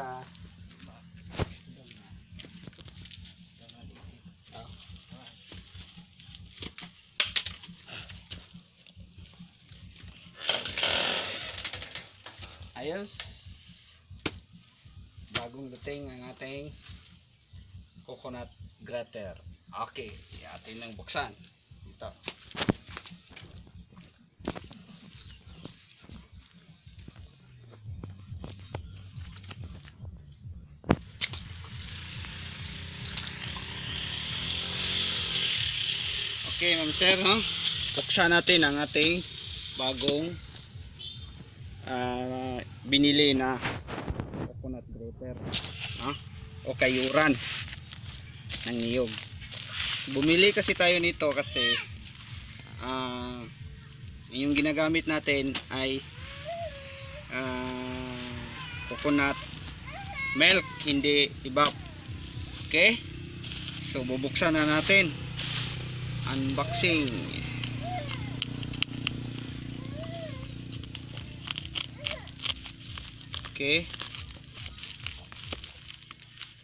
Sobra. Ayos. Bagong dating ang ating coconut grater. Okay, atin nang buksan. Ito. Okay, ma'am sir, no? Buksan natin ang ating bagong ah, binili na coconut grater. Ha? O kayuran ng niyog. Bumili kasi tayo nito kasi ah, yung ginagamit natin ay ah, coconut milk, hindi ibap. Okay? So bubuksan na natin. Unboxing. Okay.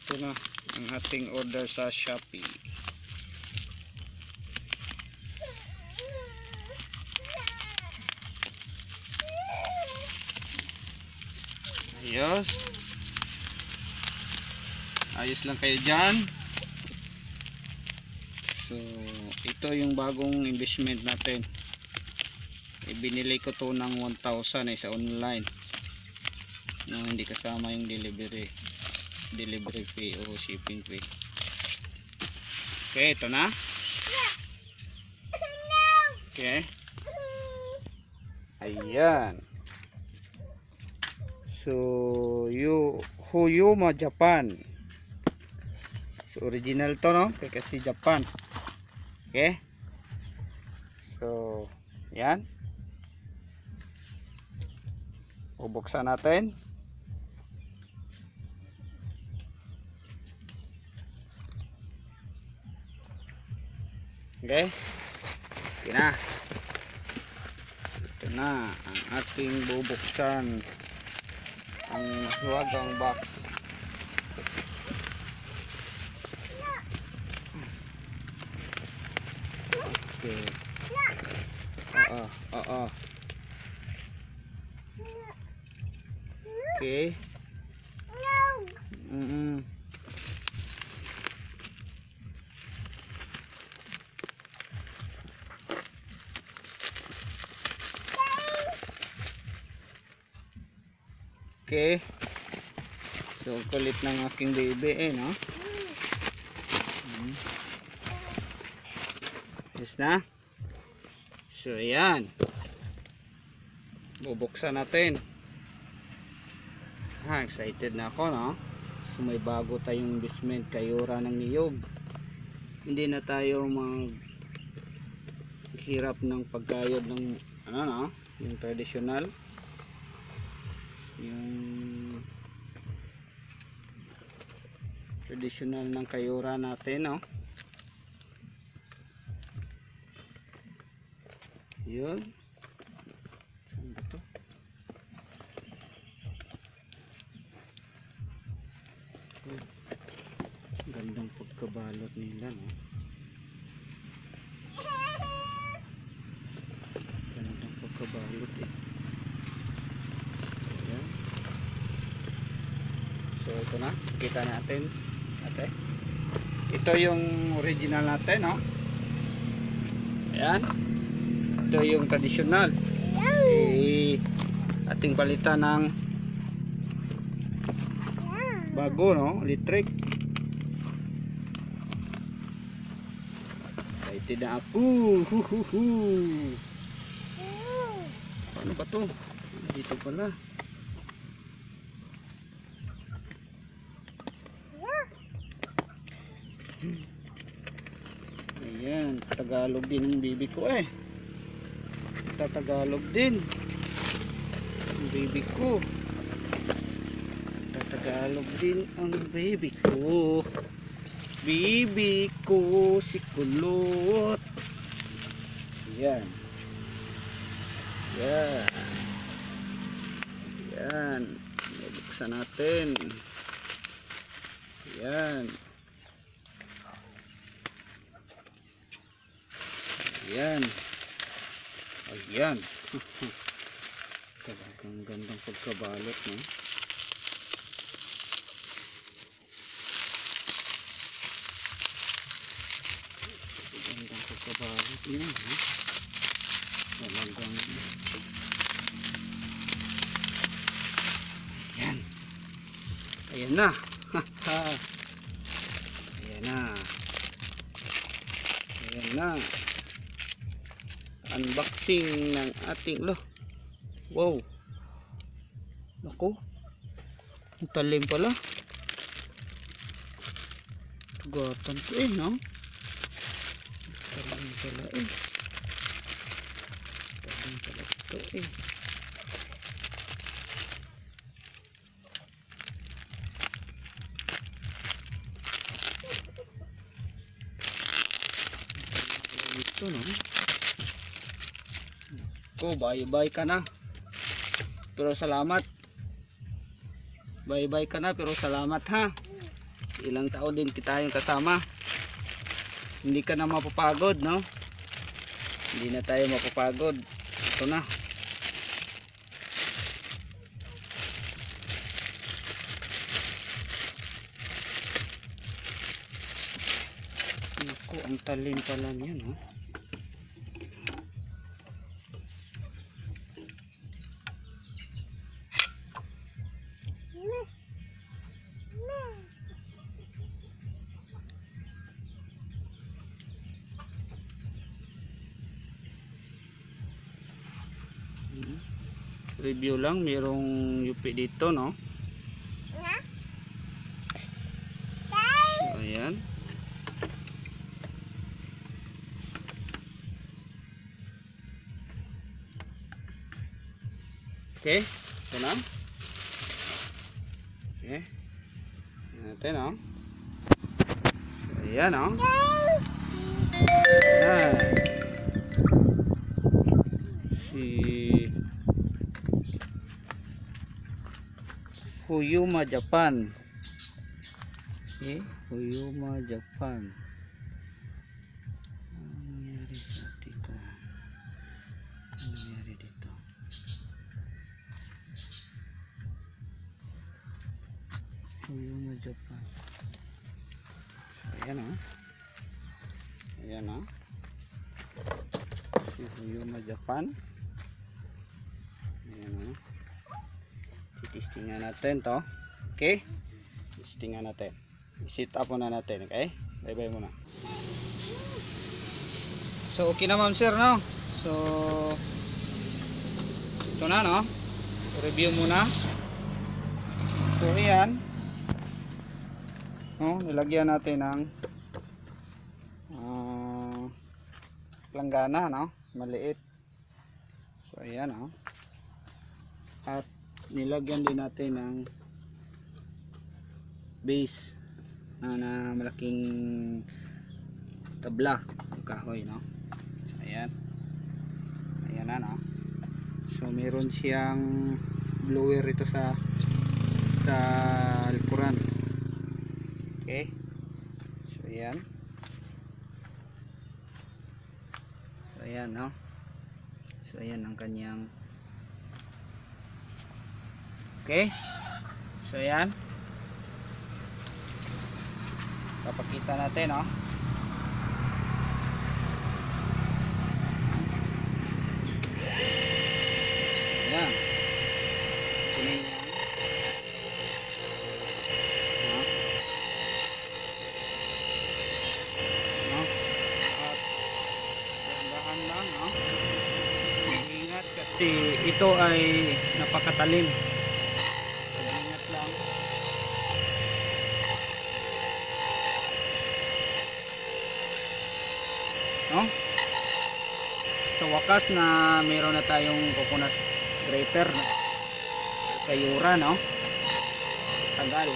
Ito na ang ating order sa Shopee. Ayos. Ayos lang kayo dyan. So, ito yung bagong investment natin. Ibinili ko to ng 1,000 eh, sa online. Na hindi kasama yung delivery. Delivery fee o shipping fee. Okay, ito na. Okay. Ayan. So, you Huyuma Japan. So, original to, no? Kasi Japan. Okay? So, yan. Bubuksan natin. Okay? Okay na. Ito na ang ating bubuksan ang mahiwagang box. Okay. Oo, oo. Okay. Mm -mm. Okay. So, kulit ng aking baby eh, no? Mm. Yes na. So, ayan. Bubuksan natin. Ha, excited na ako, no? So, may bago tayong investment kayura ng niyog. Hindi na tayo mag hirap ng pagkayod ng ano no, yung traditional. Yung traditional ng kayura natin no? Yun saan ba to Yun. Gandang pagkabalot nila no gandang pagkabalot eh Ayan. So ito na, kita natin. Ate. Ito yung original natin, no? Ayan. Ito yung traditional. Eh, ating palitan ng bago, no? Electric. Excited na ako. Paano ba to? Dito pala. Ayan, Tagalog din ang baby ko eh. Tatagalog din. Ang baby ko. Tatagalog din ang baby ko. Baby ko si Kulot. Ayan. Yan. Yan. buksan natin. Ayan. Ayan. Ayan. Talagang gandang pagkabalot, no? Gandang pagkabalot niya, no? Talagang Ayan. Ayan na. Ayan na. Ayan na. Unboxing ng ating lo. Wow. Naku. Ang talim pala. Tugatan ko eh, no? Talim pala eh. Talim pala ito eh. Ito, no? Ko, bye-bye ka na. Pero salamat. Bye-bye ka na pero salamat ha. Ilang taon din kita yung kasama. Hindi ka na mapapagod, no? Hindi na tayo mapapagod. Ito na. Naku, ang talim pala niya, no? Review lang merong yupi dito no? So, ayan. Okay ito na. Okay. No? So, ayan no? Ayan. Si Huyuma Japan. Eh Huyuma Japan. Ano nangyari sa ating ko ano nangyari dito. Huyuma Japan. Ayan ah ayan ah si Huyuma Japan. Ayan ah titistingan natin to. Okay? Titistingan natin. I-sit up muna natin okay? Bye bye muna. So okay na ma'am sir no? So ito na no? Review muna. So ayan. No, nilagyan natin ng uh, langgana no? Maliit. So ayan no? At nilagyan din natin ng base na, na malaking tabla kahoy no? So ayan. Ayan na no? So meron siyang blower ito sa sa likuran okay? So ayan. So ayan no? So ayan ang kanyang Okay? So yan. Papakita natin, oh. No? Lang, no? Ingat kasi ito ay napakatalim. Ingat lang. No? Sa wakas na meron na tayong coconut grater na sayura, no? Tagal.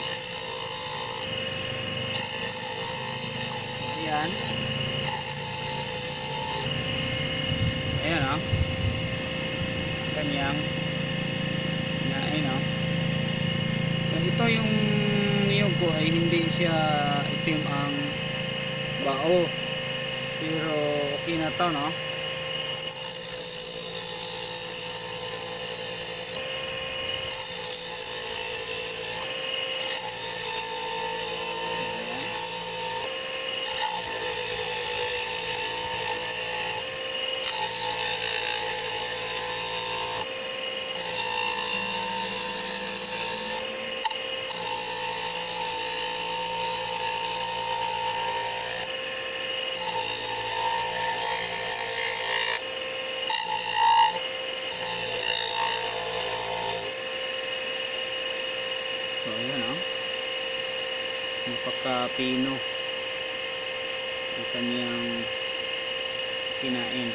Ayan. Ayan, no? Kanyang na, ayun, no? ito yung niyog ko ay hindi siya itim ang bao pero okay na to no So ayan oh. Napaka-pino. Ang kanyang kinain.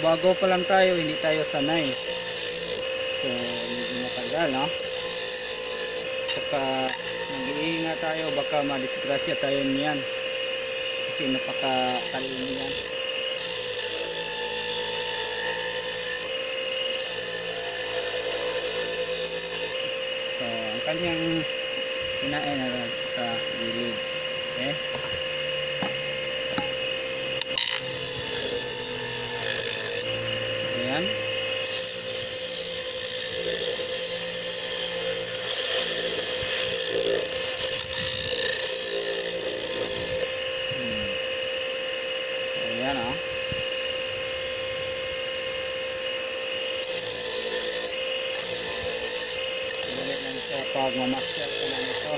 Bago pa lang tayo hindi tayo sanay. So medyo matagal no? Saka nag-iingat tayo baka madisgrasya tayo niyan. Kasi napakatalim niyan. So ang kanyang kinain sa gilid. Okay Ayan. Hmm. So, ayan ah. Dali lang siya pag mamasyal ka lang ito.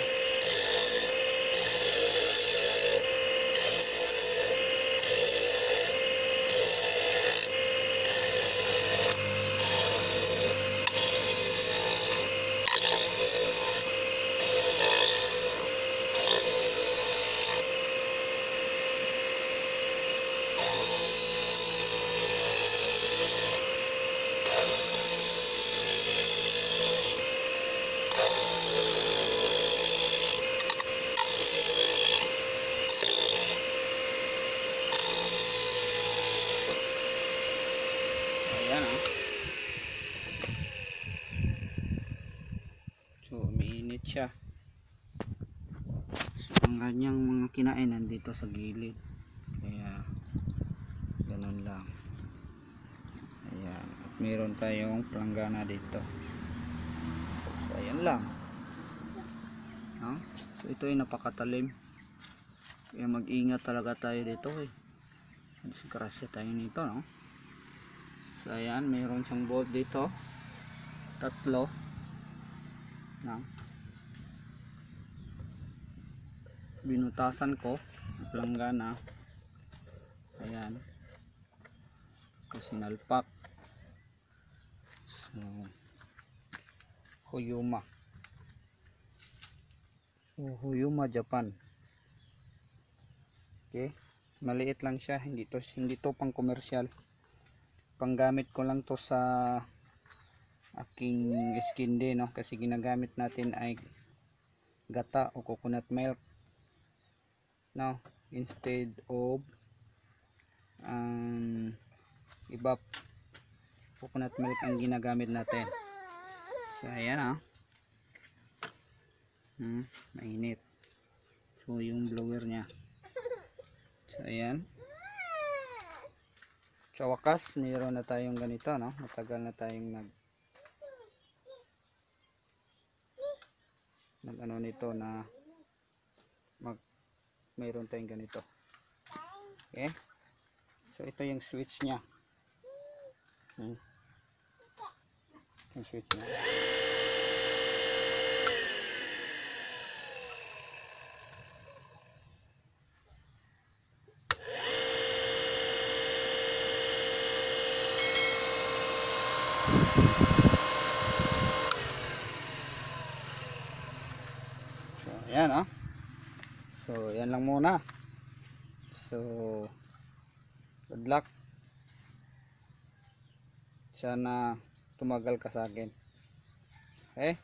Ayan ah. So, umiinit siya. Ang kanyang mga kinain nandito sa gilid. Kaya, ganun lang. Ayan. At meron tayong planggana dito. So, ayan lang. No? So, ito ay napakatalim. Kaya mag-ingat talaga tayo dito eh. Disgrasya tayo nito, no? So ayan, mayroon siyang bolt dito. Tatlo. Na. Binutasan ko. Planggana. Ayan. Kasi nalpak. So, Huyuma. So, Huyuma, Japan. Okay. Maliit lang siya. Hindi to, hindi to pang komersyal panggamit ko lang to sa aking skin din no kasi ginagamit natin ay gata o coconut milk no? Instead of um, iba coconut milk ang ginagamit natin. So ayan ah. Hmm, mainit. So yung blower nya so ayan. Sa wakas, mayroon na tayong ganito, no? Matagal na tayong nag nag ano nito na mag mayroon tayong ganito. Okay? So ito yung switch niya. Hmm. Yung switch niya. Ayan ah. So, yan lang muna. So, good luck. Sana tumagal ka sa akin. Okay?